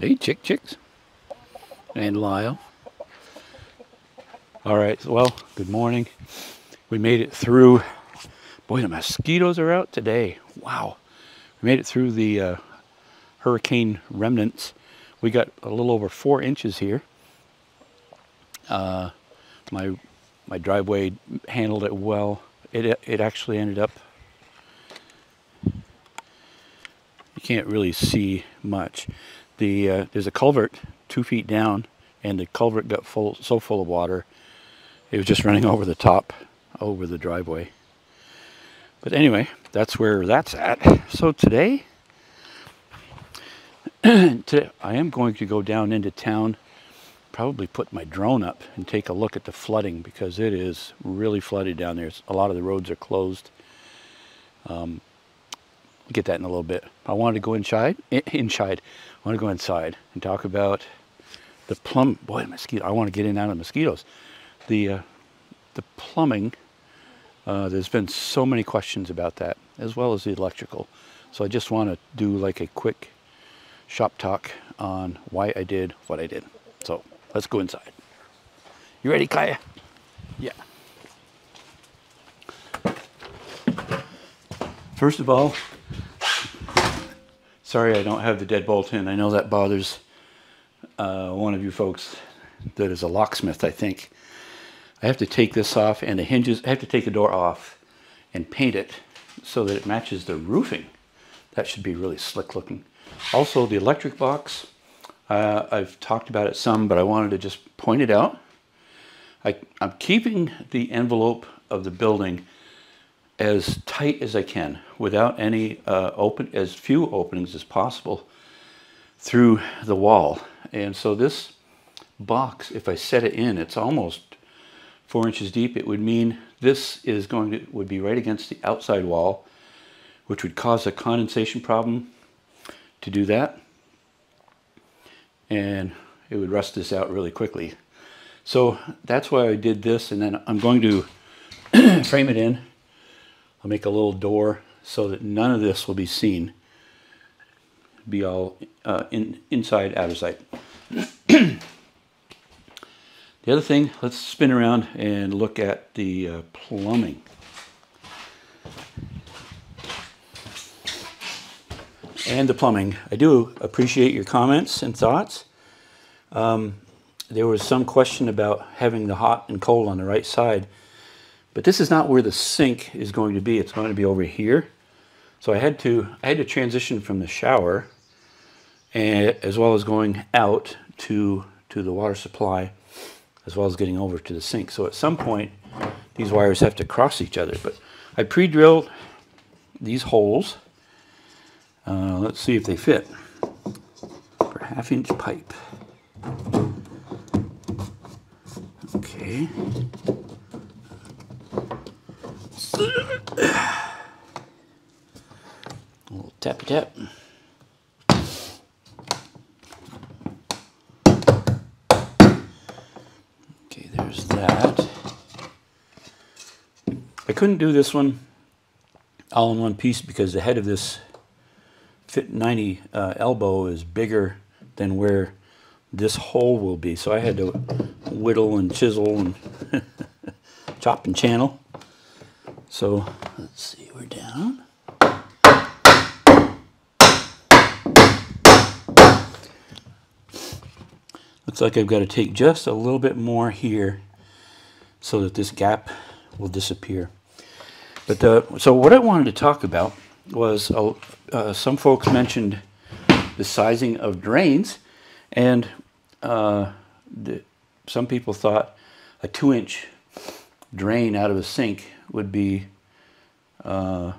Hey, chick chicks. And Lyle. All right, well, good morning. We made it through. Boy, the mosquitoes are out today. Wow. We made it through the uh, hurricane remnants. We got a little over four inches here. Uh, my my driveway handled it well. It it actually ended up. You can't really see much. The uh, there's a culvert two feet down, and the culvert got full so full of water, it was just running over the top, over the driveway. But anyway, that's where that's at. So today, I am going to go down into town, probably put my drone up and take a look at the flooding because it is really flooded down there. A lot of the roads are closed. Um, get that in a little bit. I wanted to go inside. Inside. I want to go inside and talk about the plum. Boy, mosquito. I want to get in out of mosquitoes. The uh, the plumbing. Uh, there's been so many questions about that, as well as the electrical. So I just want to do like a quick shop talk on why I did what I did. So let's go inside. You ready, Kaya? Yeah. First of all, Sorry I don't have the deadbolt in. I know that bothers uh, one of you folks that is a locksmith, I think. I have to take this off and the hinges, I have to take the door off and paint it so that it matches the roofing. That should be really slick looking. Also the electric box, uh, I've talked about it some, but I wanted to just point it out. I, I'm keeping the envelope of the building as tight as I can without any uh, open, as few openings as possible through the wall. And so this box, if I set it in, it's almost four inches deep. It would mean this is going to, would be right against the outside wall, which would cause a condensation problem to do that. And it would rust this out really quickly. So that's why I did this. And then I'm going to frame it in I'll make a little door so that none of this will be seen. Be all uh, in, inside, out of sight. the other thing, let's spin around and look at the uh, plumbing. And the plumbing. I do appreciate your comments and thoughts. Um, there was some question about having the hot and cold on the right side. But this is not where the sink is going to be. It's going to be over here. So I had to I had to transition from the shower and as well as going out to to the water supply as well as getting over to the sink. So at some point these wires have to cross each other. But I pre-drilled these holes. Uh, let's see if they fit for half inch pipe. Okay. A little tappy tap. Okay, there's that. I couldn't do this one all in one piece because the head of this Fit 90 uh, elbow is bigger than where this hole will be. So I had to whittle and chisel and chop and channel. So let's see, we're down. Looks like I've got to take just a little bit more here so that this gap will disappear. But uh, so what I wanted to talk about was uh, uh, some folks mentioned the sizing of drains and uh, the, some people thought a two inch drain out of a sink would be uh,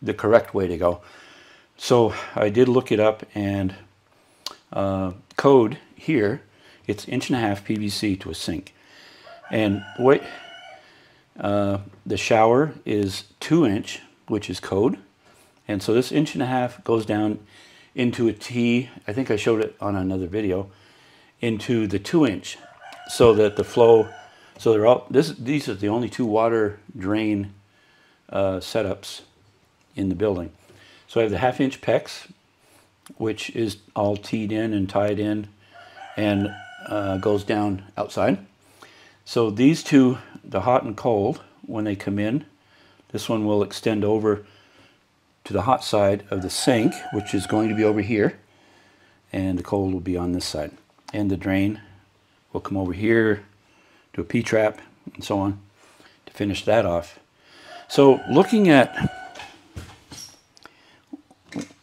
the correct way to go. So I did look it up and uh, code here, it's inch and a half PVC to a sink. And what uh, the shower is two inch, which is code. And so this inch and a half goes down into a T, I think I showed it on another video, into the two inch so that the flow so they're all this. These are the only two water drain uh, setups in the building. So I have the half inch PEX which is all teed in and tied in and uh, goes down outside. So these two, the hot and cold, when they come in, this one will extend over to the hot side of the sink, which is going to be over here, and the cold will be on this side. And the drain will come over here to a P-trap and so on to finish that off. So looking at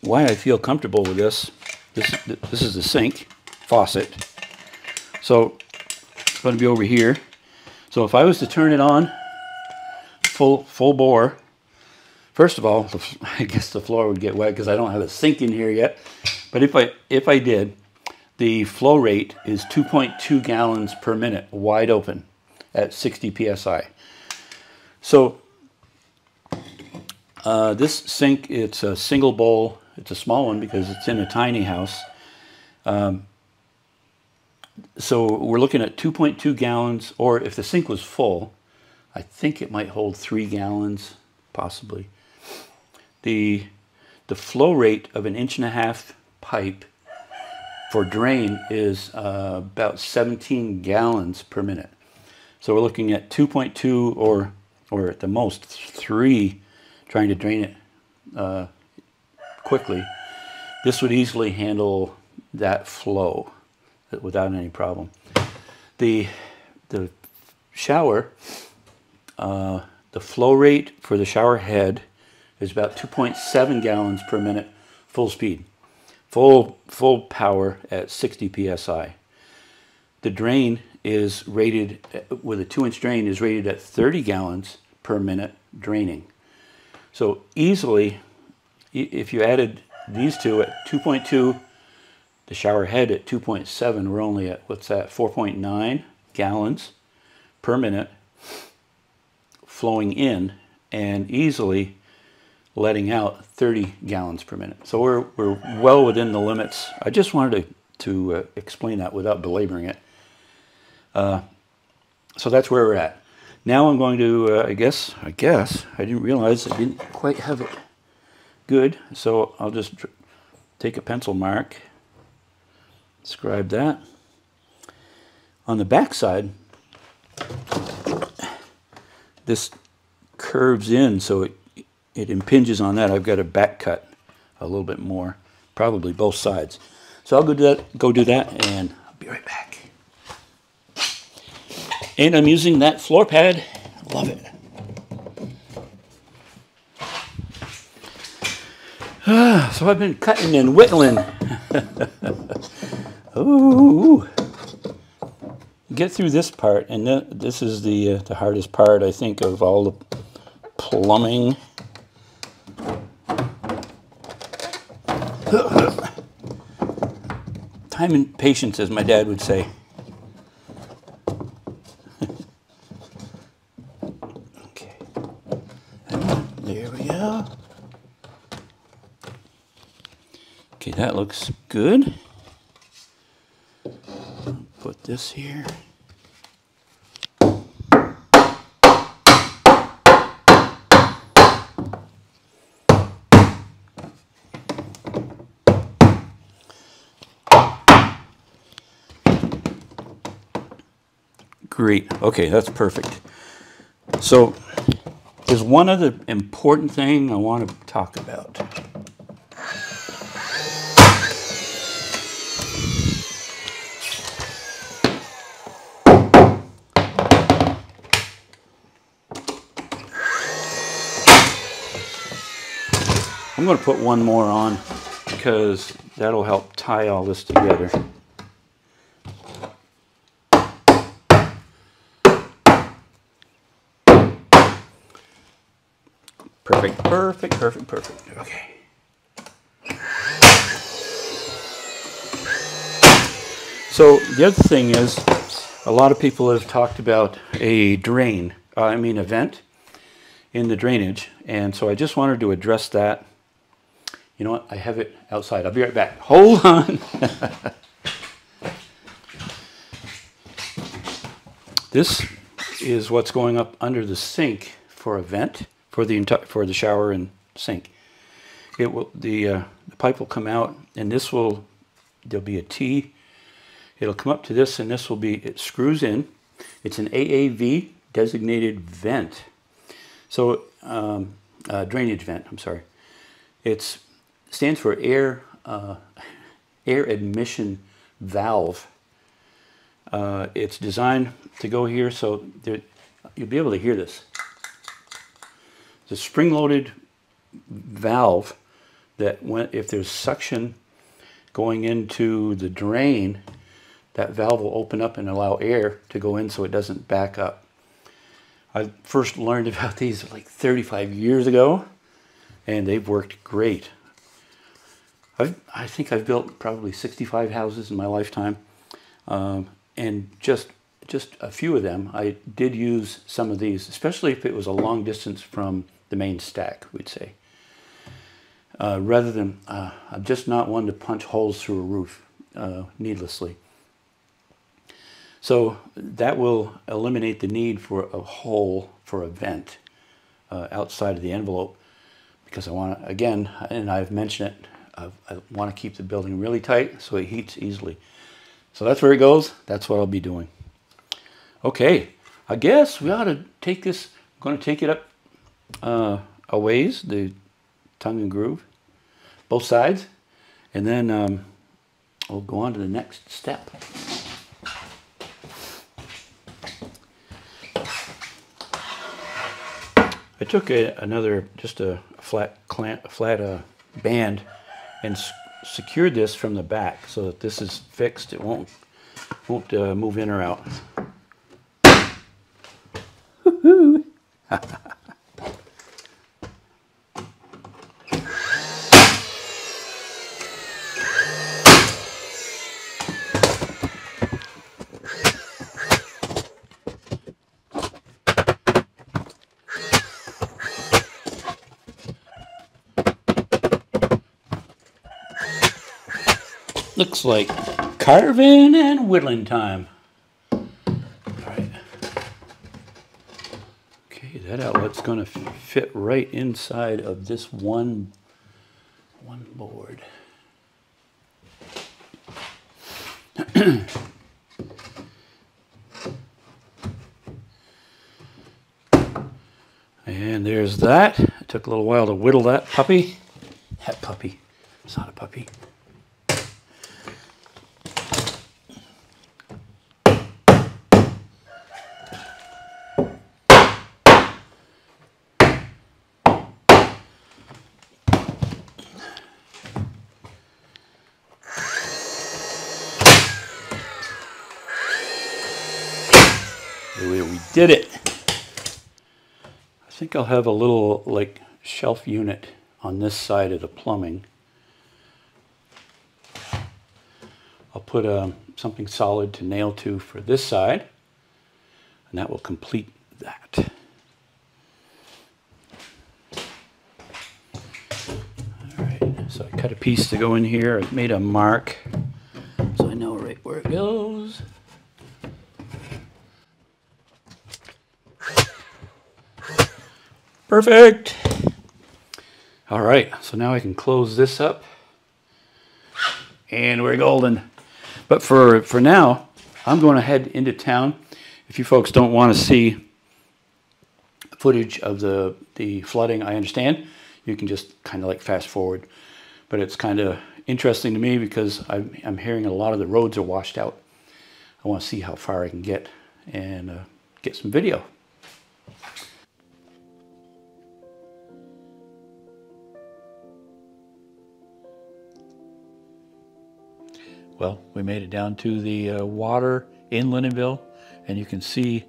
why I feel comfortable with this, this, this is the sink faucet. So it's going to be over here. So if I was to turn it on full full bore, first of all, the, I guess the floor would get wet because I don't have a sink in here yet. But if I if I did, the flow rate is 2.2 gallons per minute, wide open, at 60 psi. So uh, this sink, it's a single bowl. It's a small one because it's in a tiny house. Um, so we're looking at 2.2 gallons, or if the sink was full, I think it might hold three gallons, possibly. The, the flow rate of an inch and a half pipe for drain is uh, about 17 gallons per minute. So we're looking at 2.2 or, or at the most three trying to drain it uh, quickly. This would easily handle that flow without any problem. The, the shower, uh, the flow rate for the shower head is about 2.7 gallons per minute full speed. Full, full power at 60 psi. The drain is rated, with a 2 inch drain, is rated at 30 gallons per minute draining. So easily, if you added these two at 2.2 the shower head at 2.7, we're only at, what's that, 4.9 gallons per minute flowing in and easily letting out 30 gallons per minute. So we're, we're well within the limits. I just wanted to, to uh, explain that without belaboring it. Uh, so that's where we're at. Now I'm going to, uh, I guess, I guess, I didn't realize I didn't quite have it good. So I'll just take a pencil mark Describe that. On the back side, this curves in so it, it impinges on that. I've got a back cut a little bit more, probably both sides. So I'll go do that, go do that and I'll be right back. And I'm using that floor pad. Love it. Ah, so I've been cutting and whittling. Ooh. Get through this part, and th this is the, uh, the hardest part, I think, of all the plumbing. Time and patience, as my dad would say. okay. there we go. Okay, that looks good Put this here. Great. Okay, that's perfect. So there's one other important thing I want to talk about. I'm going to put one more on because that'll help tie all this together. Perfect, perfect, perfect, perfect. Okay. So the other thing is, a lot of people have talked about a drain, uh, I mean a vent in the drainage, and so I just wanted to address that you know what? I have it outside. I'll be right back. Hold on. this is what's going up under the sink for a vent for the for the shower and sink. It will the, uh, the pipe will come out and this will, there'll be a T. It'll come up to this and this will be, it screws in. It's an AAV designated vent. So, um, uh, drainage vent, I'm sorry. It stands for air, uh, air admission valve. Uh, it's designed to go here so there, you'll be able to hear this. A spring-loaded valve that if there's suction going into the drain, that valve will open up and allow air to go in so it doesn't back up. I first learned about these like 35 years ago, and they've worked great. I've, i think I've built probably 65 houses in my lifetime, um, and just just a few of them, I did use some of these, especially if it was a long distance from the main stack, we'd say. Uh, rather than, uh, I'm just not one to punch holes through a roof uh, needlessly. So that will eliminate the need for a hole for a vent uh, outside of the envelope because I want to, again, and I've mentioned it, I, I want to keep the building really tight so it heats easily. So that's where it goes. That's what I'll be doing. Okay, I guess we ought to take this, I'm going to take it up uh, a ways, the tongue and groove, both sides, and then um, we'll go on to the next step. I took a, another, just a flat, clamp, flat uh, band and secured this from the back so that this is fixed. It won't, won't uh, move in or out. Looks like carving and whittling time. Okay, that outlet's going to fit right inside of this one, one board. and there's that. It took a little while to whittle that puppy. That puppy. It's not a puppy. did it. I think I'll have a little like shelf unit on this side of the plumbing. I'll put um, something solid to nail to for this side, and that will complete that. All right, so I cut a piece to go in here. I made a mark so I know right where it goes. Perfect. All right, so now I can close this up. And we're golden. But for, for now, I'm going to head into town. If you folks don't want to see footage of the, the flooding, I understand. You can just kind of like fast forward. But it's kind of interesting to me because I'm, I'm hearing a lot of the roads are washed out. I want to see how far I can get and uh, get some video. Well, we made it down to the uh, water in Lyndonville, and you can see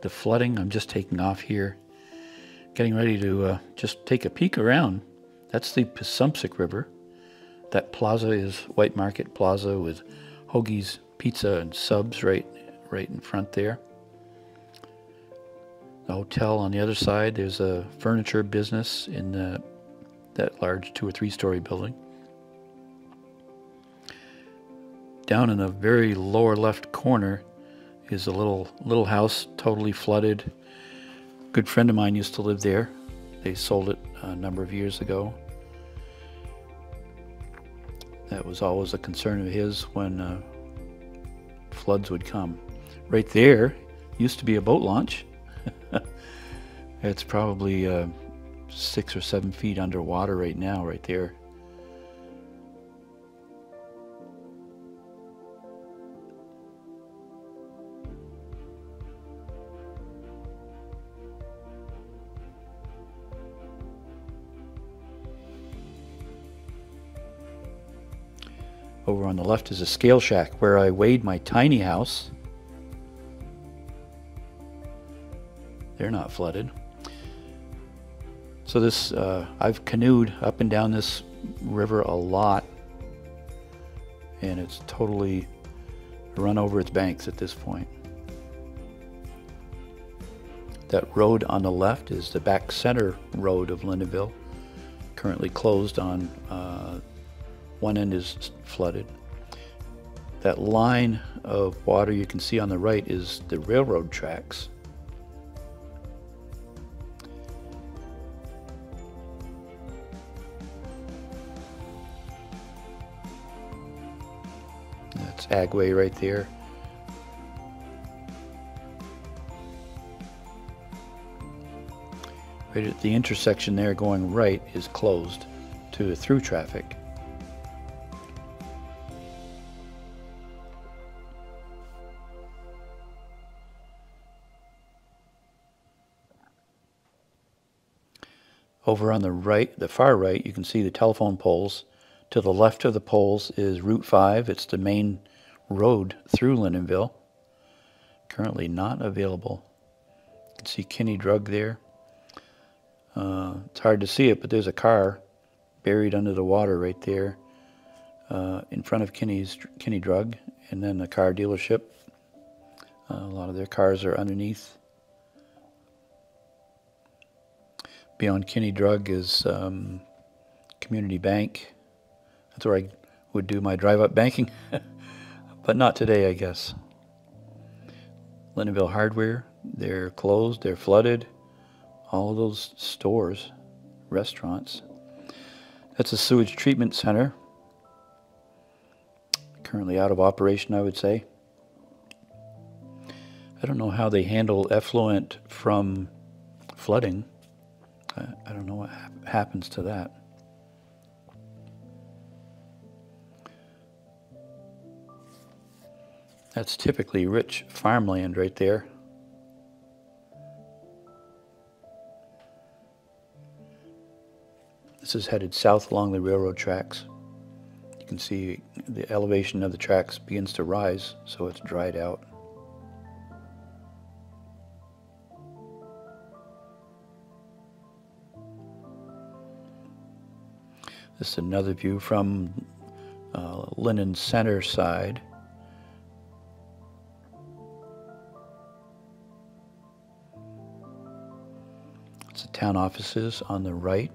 the flooding. I'm just taking off here, getting ready to uh, just take a peek around. That's the Passumpsic River. That plaza is White Market Plaza with Hoagie's Pizza and Subs right, right in front there. The hotel on the other side, there's a furniture business in the, that large two or three story building. Down in the very lower left corner is a little little house, totally flooded. Good friend of mine used to live there. They sold it a number of years ago. That was always a concern of his when uh, floods would come. Right there used to be a boat launch. it's probably uh, six or seven feet underwater right now, right there. Over on the left is a scale shack where I weighed my tiny house. They're not flooded. So this, uh, I've canoed up and down this river a lot and it's totally run over its banks at this point. That road on the left is the back center road of Lyndonville, currently closed on uh, one end is flooded. That line of water you can see on the right is the railroad tracks. That's Agway right there. Right at the intersection there going right is closed to through traffic. Over on the right, the far right, you can see the telephone poles. To the left of the poles is Route 5. It's the main road through Lyndonville. Currently not available. You can see Kinney Drug there. Uh, it's hard to see it, but there's a car buried under the water right there uh, in front of Kinney's Kinney Drug, and then the car dealership. Uh, a lot of their cars are underneath. Beyond Kinney Drug is um, Community Bank. That's where I would do my drive-up banking, but not today, I guess. Lyndonville Hardware, they're closed, they're flooded. All those stores, restaurants. That's a sewage treatment center. Currently out of operation, I would say. I don't know how they handle effluent from flooding. I, I don't know what ha happens to that. That's typically rich farmland right there. This is headed south along the railroad tracks. You can see the elevation of the tracks begins to rise, so it's dried out. This is another view from uh, Lyndon Center side. It's the town offices on the right.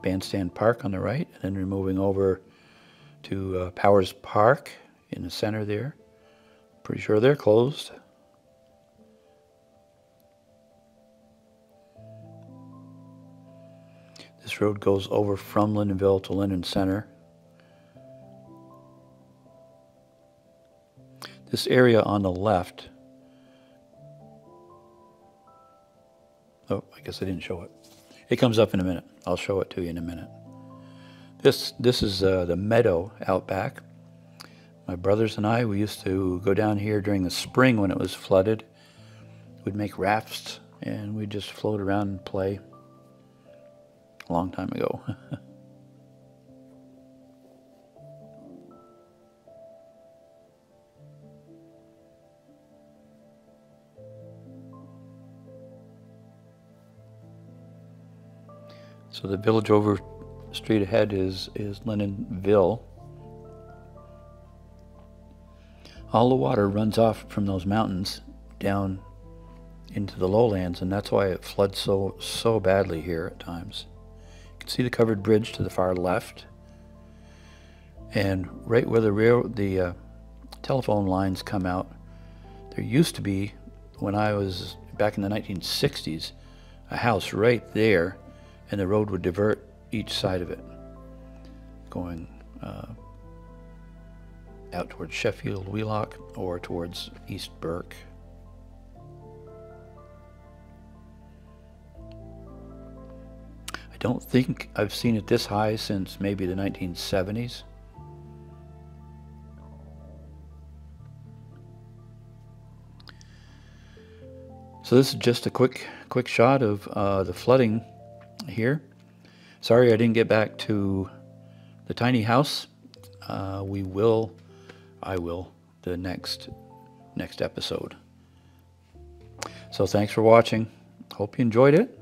Bandstand Park on the right, and then we're moving over to uh, Powers Park in the center there. Pretty sure they're closed. This road goes over from Lyndonville to Lyndon Center. This area on the left, oh, I guess I didn't show it. It comes up in a minute. I'll show it to you in a minute. This, this is uh, the meadow out back. My brothers and I, we used to go down here during the spring when it was flooded. We'd make rafts and we'd just float around and play a long time ago. so the village over street ahead is, is Lyndonville. All the water runs off from those mountains down into the lowlands, and that's why it floods so so badly here at times. See the covered bridge to the far left. And right where the rail, the uh, telephone lines come out, there used to be, when I was back in the 1960s, a house right there, and the road would divert each side of it. going uh, out towards Sheffield, Wheelock, or towards East Burke. Don't think I've seen it this high since maybe the 1970s. So this is just a quick quick shot of uh, the flooding here. Sorry I didn't get back to the tiny house. Uh, we will, I will, the next next episode. So thanks for watching. Hope you enjoyed it.